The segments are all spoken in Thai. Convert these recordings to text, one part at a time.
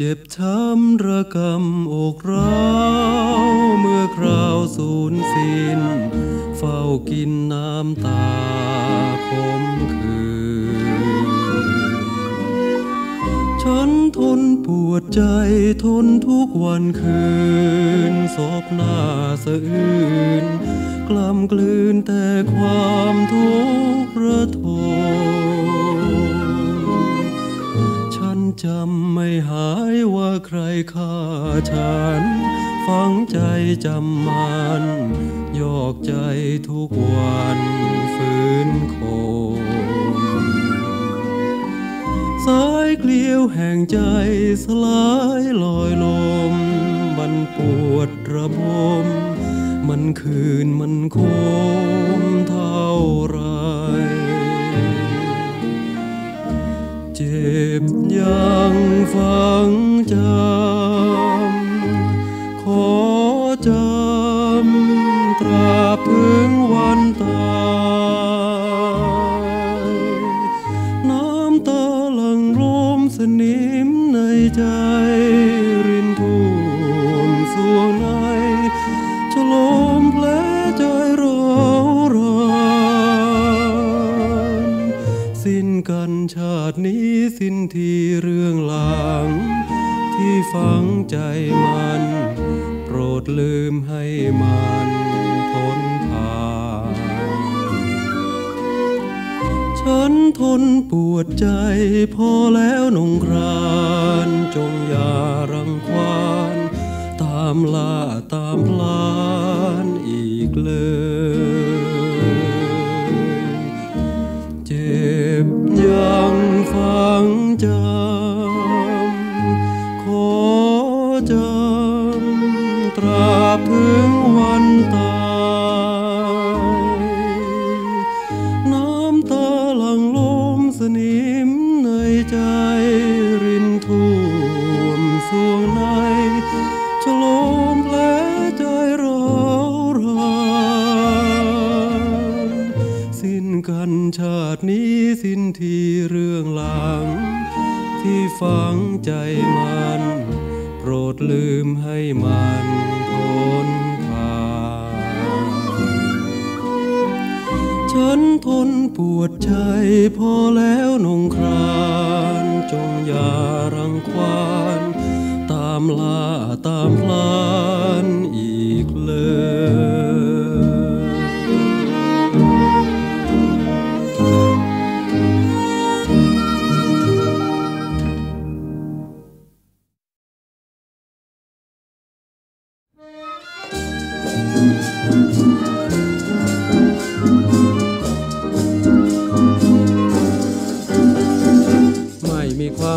เจ็บช้ำระกำอกร้าวเมื่อคราวสูญสิ้น เฝ้ากินน้ำตาคมคืน ฉันทนปวดใจทนทุกวันคืนศพหน้าสะอื้นกล้ำกลืนแต่ความทุกข์ระทม จำไม่หายว่าใครฆ่าฉันฝังใจจำมันยอกใจทุกวันฝืนคงสายเกลียวแห่งใจสลายลอยลม มันปวดระบม มันคืนมันโคมเท่าไร ทีเรื่องหลัง ที่ฝังใจมัน โปรดลืมให้มันพ้นผ่านฉันทนปวดใจพอแล้วนงคราน จงอย่ารังควาน ตามลา บถึงวันตายน้ำตาหลั่งลมสนิมในใจรินท่วมสวงในฉลมแผลใจร้าวรานสิ้นกันชาตินี้สิ้นทีเรื่องหลัง ที่ฝังใจมันโปรดลืมให้มัน ใจพอแล้วนงคราน จงอย่ารังควาน ตามลา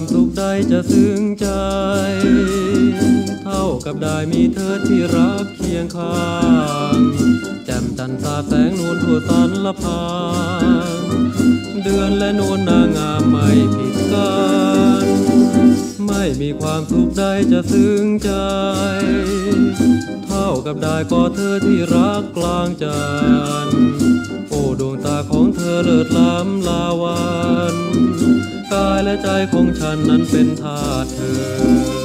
ความสุขใดจะซึ้งใจ เท่ากับได้มีเธอที่รักเคียงข้าง แจ่มจันทราแสงนวลทั่วสันละพางเดือนและนวลนางงามไม่ผิดกัน ไม่มีความสุขใดจะซึ้งใจ เท่ากับได้กอดเธอที่รักกลางจันทร์โอ้ดวงตาของเธอเลิศล้ำลาวัน กายและใจของฉันนั้นเป็นทาสเธอ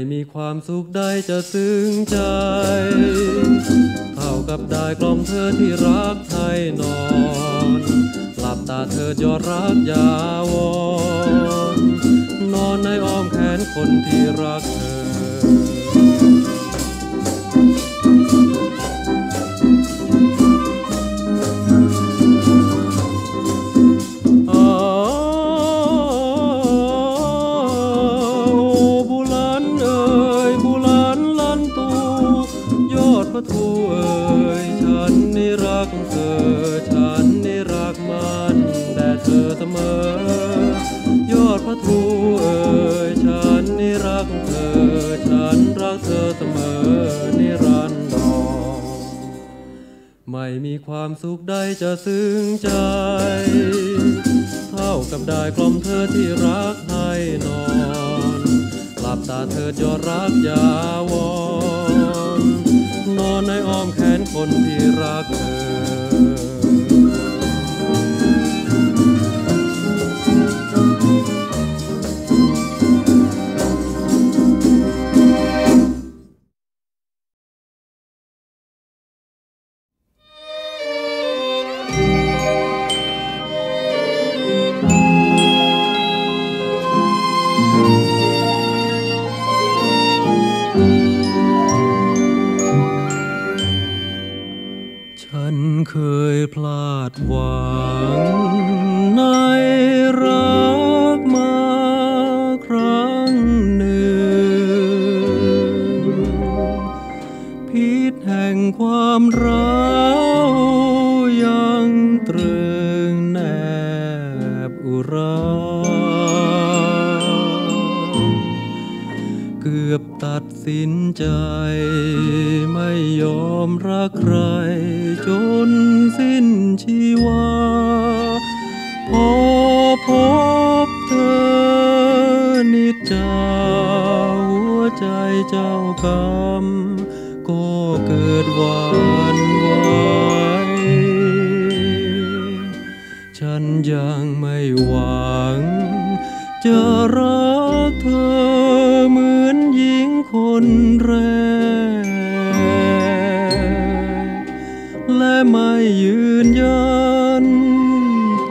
ม่มีความสุขใดจะซึ้งใจ เท่ากับได้กล่อมเธอที่รักไทยนอน หลับตาเธอยอดรักยาวอนนอนในอ้อมแขนคนที่รักเธอ ไม่มีความสุขใดจะซึ้งใจ เท่ากับได้กลมเธอที่รักให้นอนหลับตาเธอยอดรักยาวอนนอนในอ้อมแขนคนที่รักเธอ ยังไม่หวัง จะรักเธอเหมือนหญิงคนแรก และไม่ยืนยัน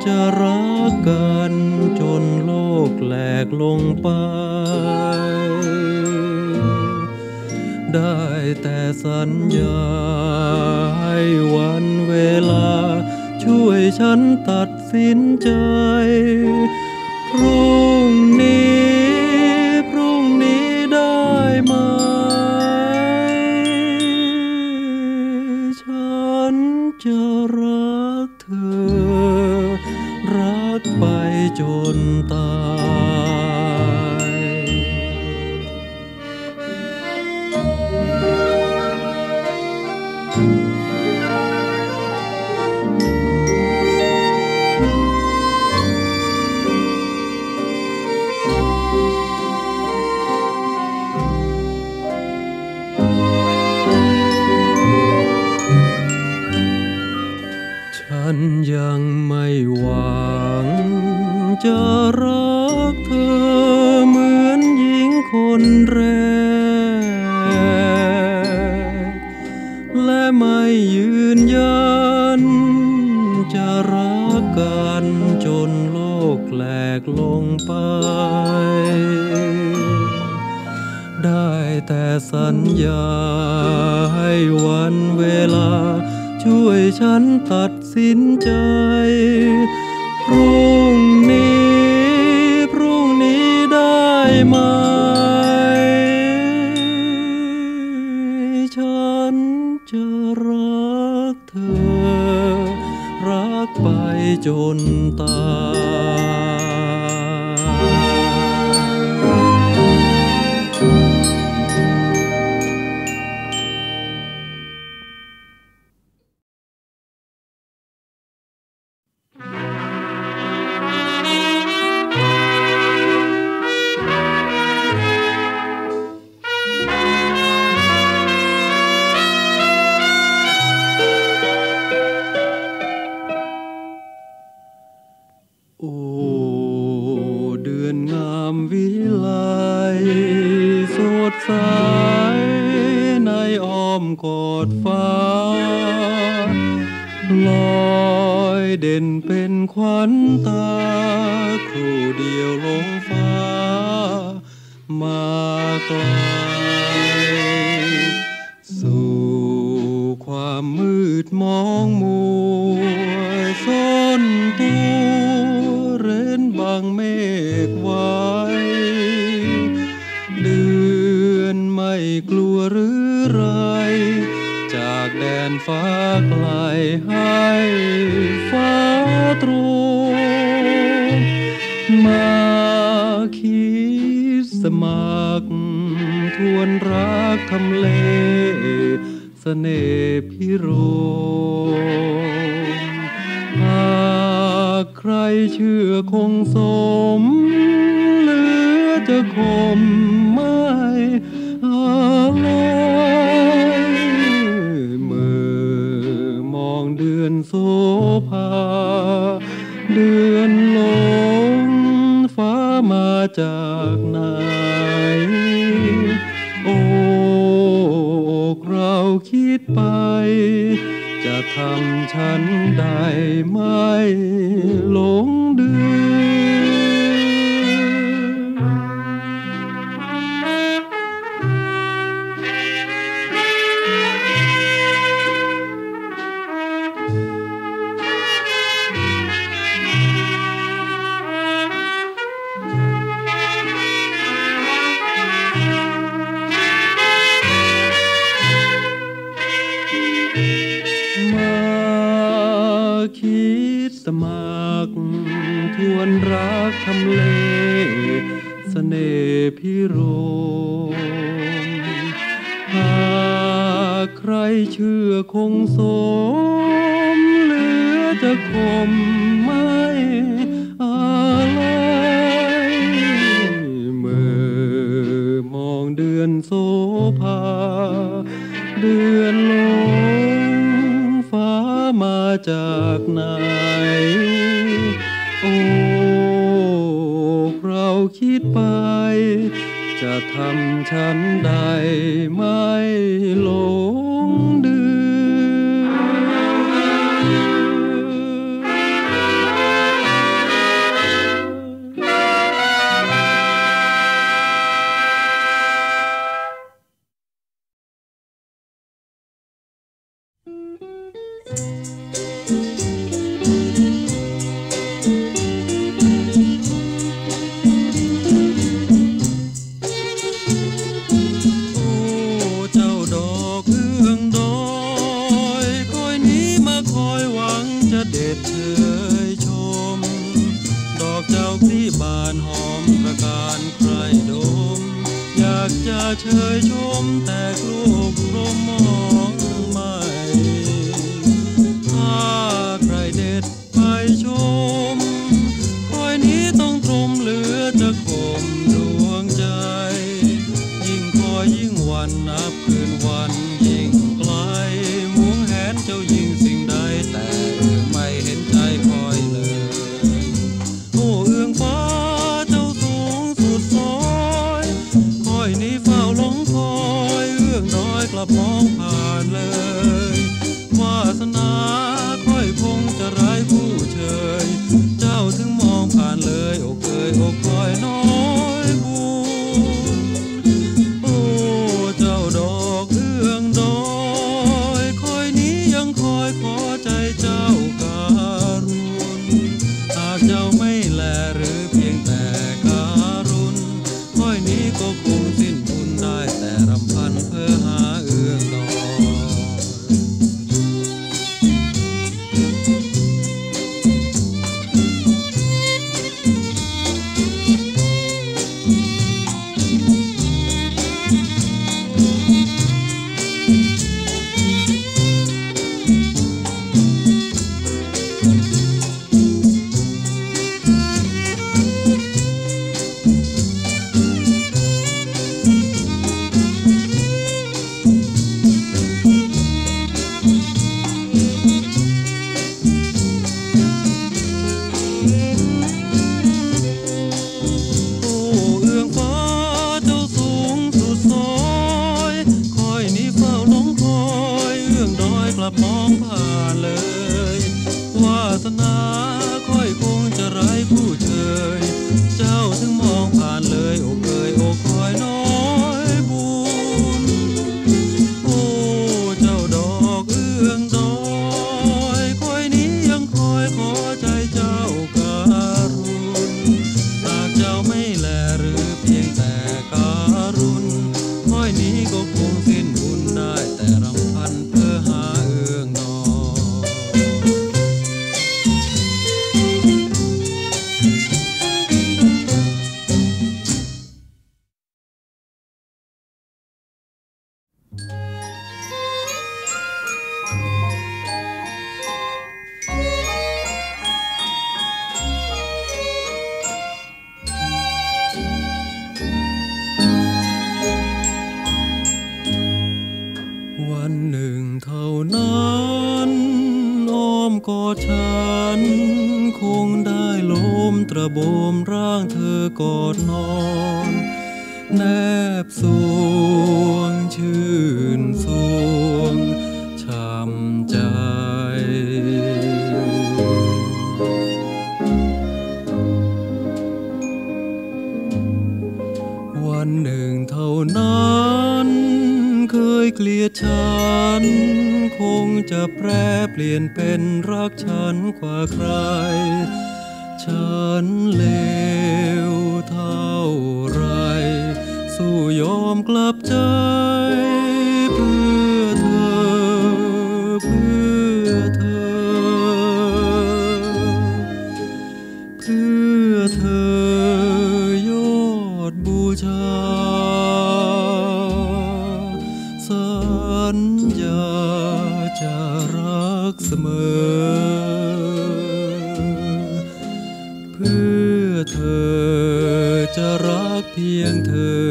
จะรักกันจนโลกแหลกลงไป ได้แต่สัญญาให้วัน ฉันตัดสินใจพรุ่ง หากใครเชื่อคงสมเหลือจะคมไม่อะไรเมื่อมองเดือนโสภา เดือนลงฟ้ามาจาก ทำฉันได้ไม่หลง รเชื่อคงสมเหลือจะคมไม่อะไรเมื่อมองเดือนโสภา เดือนลงฟ้ามาจากไหน โอ้เราคิดไป จะทำฉันใดมา trời chôm ta กว่าใคร ฉันเลวเท่าไร สู้ยอมกลับใจ จะรักเพียงเธอ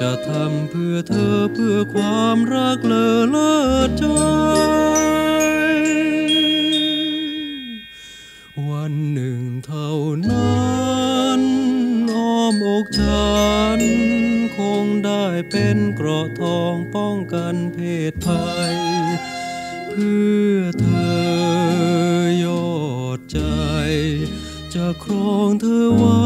จะทำเพื่อเธอเพื่อความรักเลอเลิศใจ วันหนึ่งเท่านั้นอ้อมอกฉัน คงได้เป็นเกราะทองป้องกันเพศภัย เพื่อเธอยอดใจ จะครองเธอไว้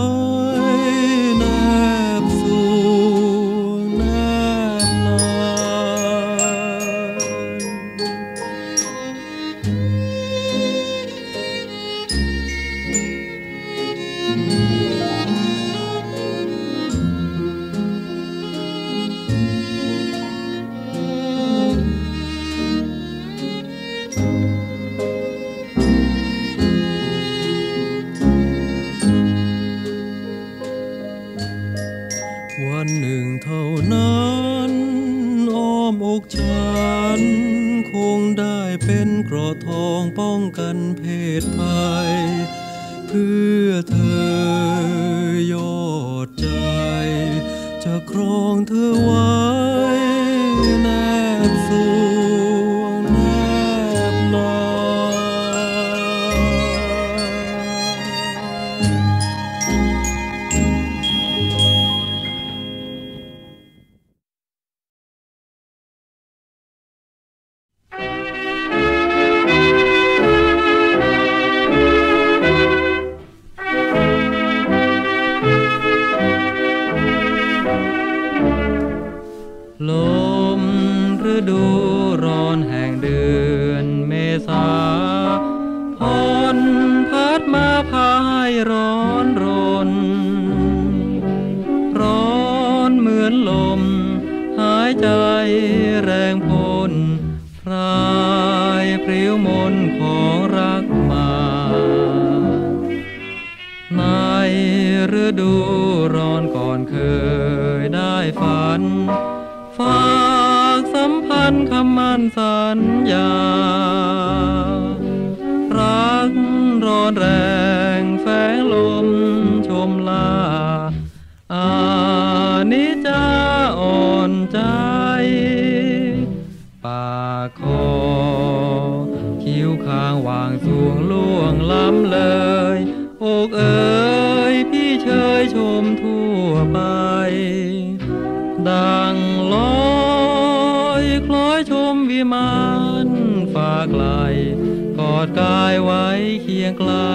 ดกายไว้เคียงใกล้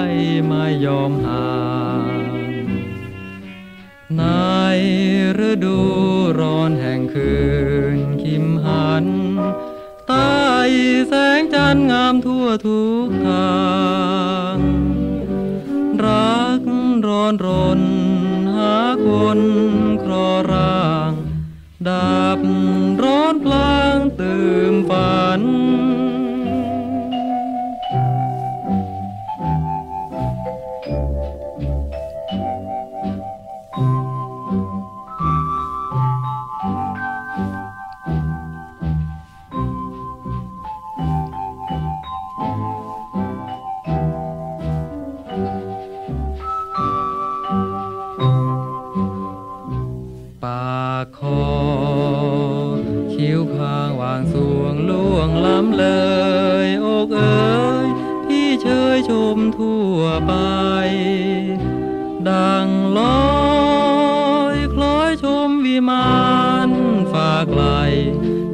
ไม่ยอมห่างในฤดูร้อนแห่งคืนคิมหันใต้แสงจันทร์งามทั่วทุกทาง รักร้อนรนหาคนครอร่างดับ ไกล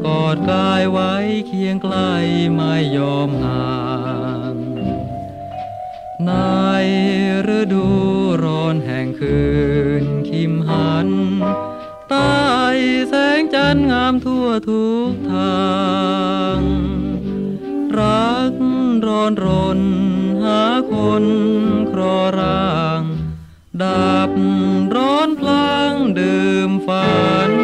กอดกายไว้เคียงใกล้ไม่ยอมห่างในฤดูร้อนแห่งคืนคิมหันใต้แสงจันทร์งามทั่วทุกทาง รักร้อนรนหาคนครอร่างดับร้อนพลางดื่มฝัน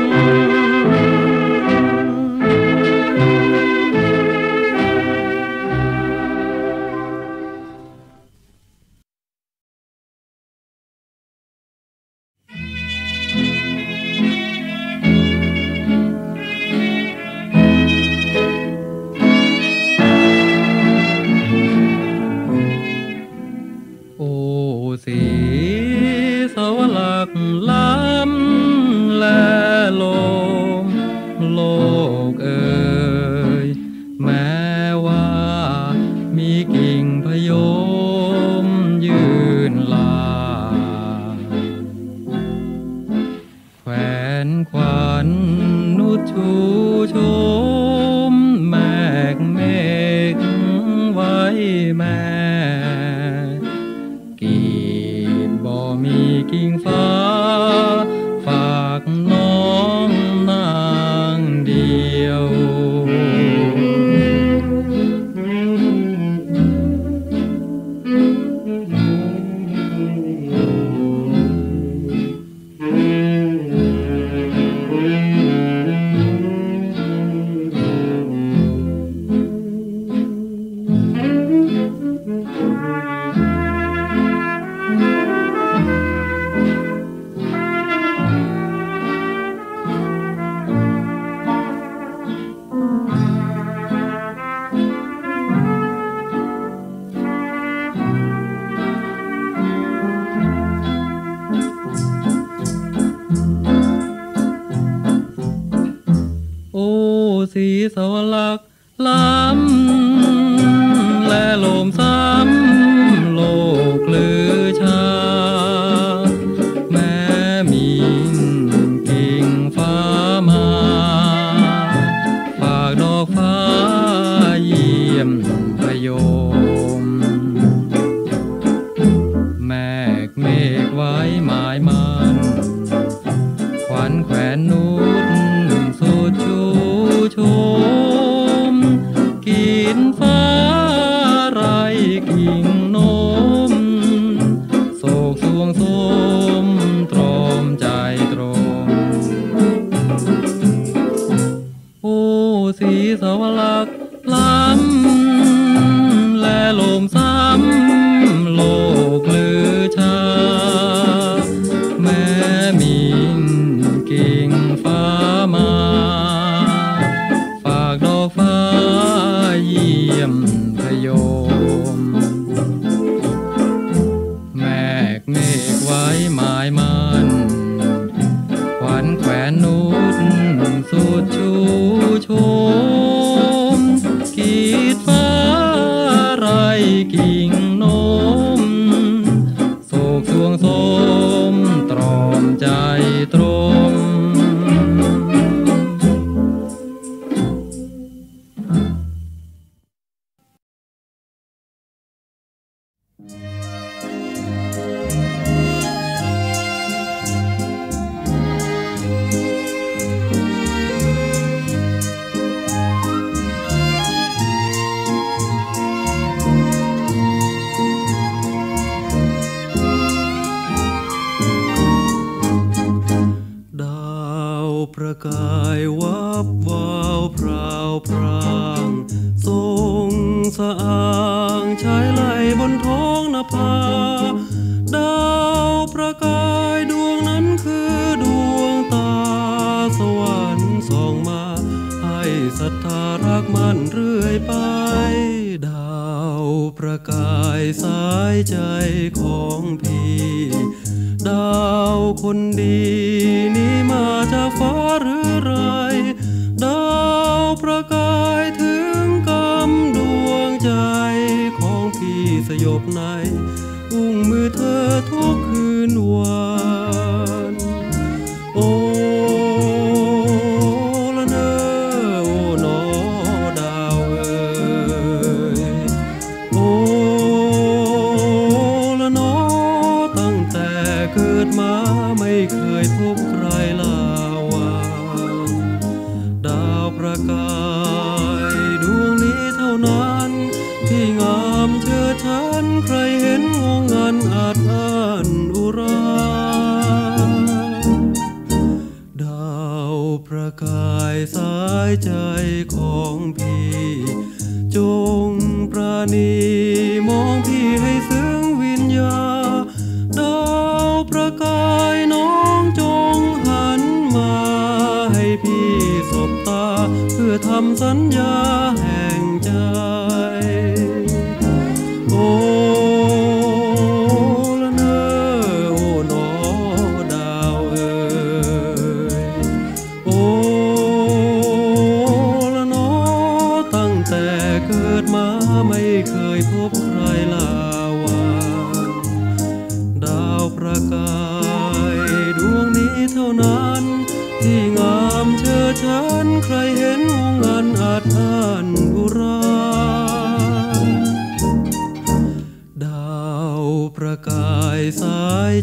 Um. Và ใจของพี่ ดาวคนดีนี้มาจากฟ้าหรือไร ดาวประกายถึงกำดวงใจของพี่สยบในอุ้งมือเธอทุกคืนวัน ใจของพี่ จงประนีมองพี่ให้ซึ้งวิญญาดาวประกายน้องจงหันมาให้พี่สบตา เพื่อทำสัญญาแห่งใจ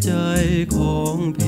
ใจของพี่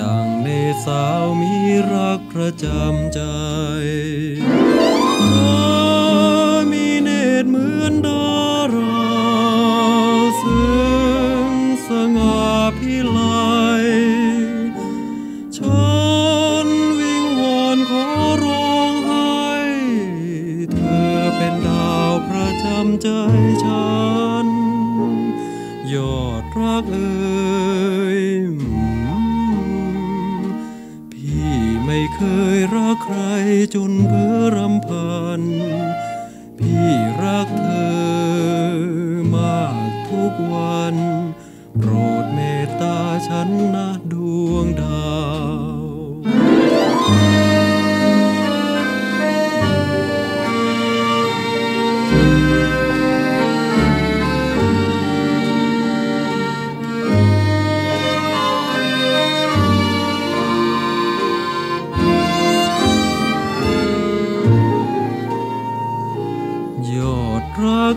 ดังเลสาวมีรักประจำใจ un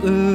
ıı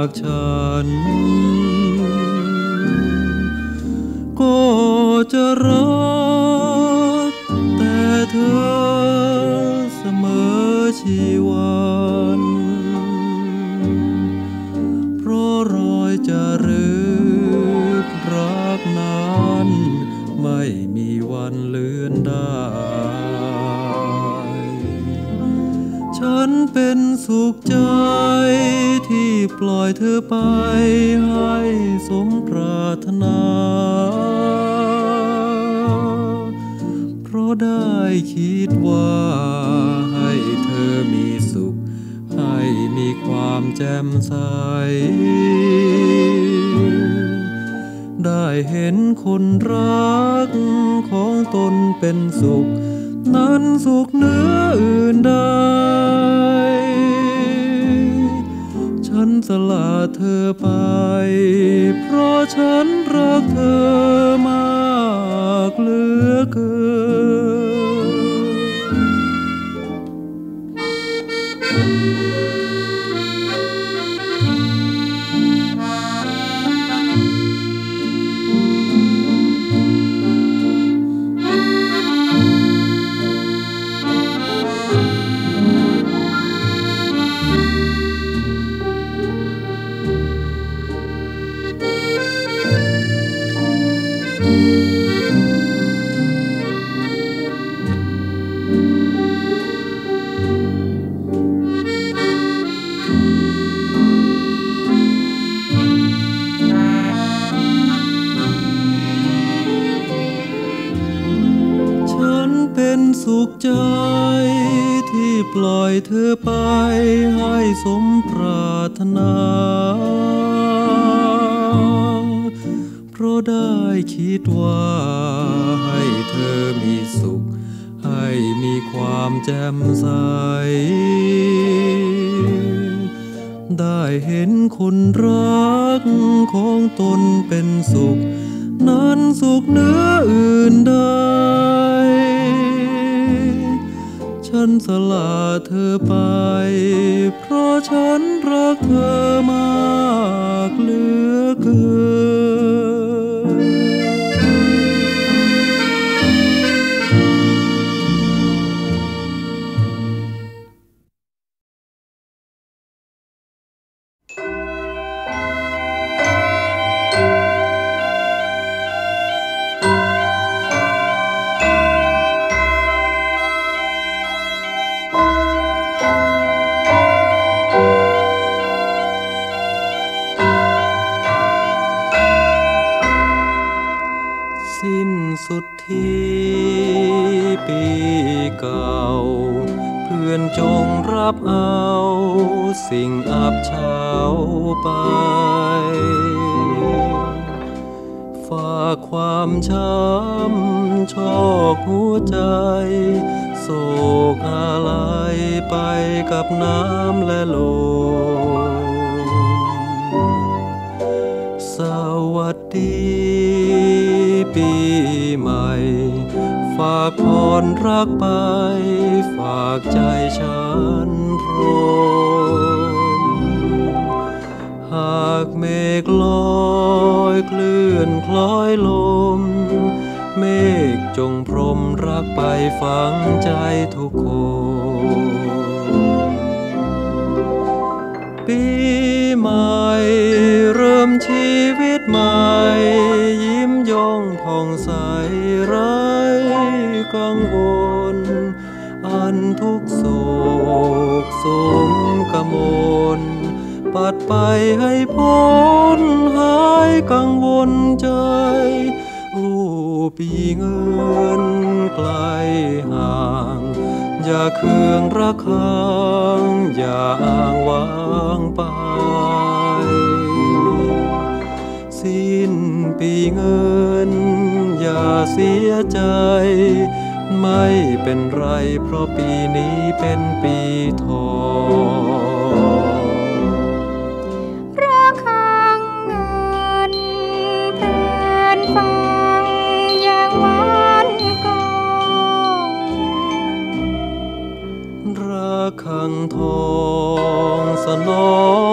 จากฉัน ปล่อยเธอไปให้สมปรารถนา เพราะได้คิดว่าให้เธอมีสุข ให้มีความแจ่มใส ได้เห็นคนรักของตนเป็นสุข นั้นสุขเหนืออื่นใด สละเธอไป เพราะฉันรักเธอมากเหลือเกิน ของตนเป็นสุข นั้นสุขเหนืออื่นใดฉันสละเธอไป เพราะฉันรักเธอมากเหลือเกิน สิ่งอับเฉาไป ฝากความช้ำชอกหัวใจ โศกอะไรไปกับน้ำและลมสวัสดีปีใหม่ ฝากพรรักไป ฝากใจฉันพรากเมฆลอยเคลื่อนคล้อยลม เมฆจงพรมรักไปฝังใจทุกคนปีใหม่เริ่มชีวิตใหม่ ยิ้มย่องผ่องใสไร้กังวล อันทุกโศกสมกมล ปัดไปให้พ้นหายกังวลใจโอ้ปีเงินไกลห่าง อย่าเคืองระคางอย่าอ้างวางไป สิ้นปีเงิน อย่าเสียใจไม่เป็นไรเพราะปีนี้เป็นปีทอง ทรงสนอง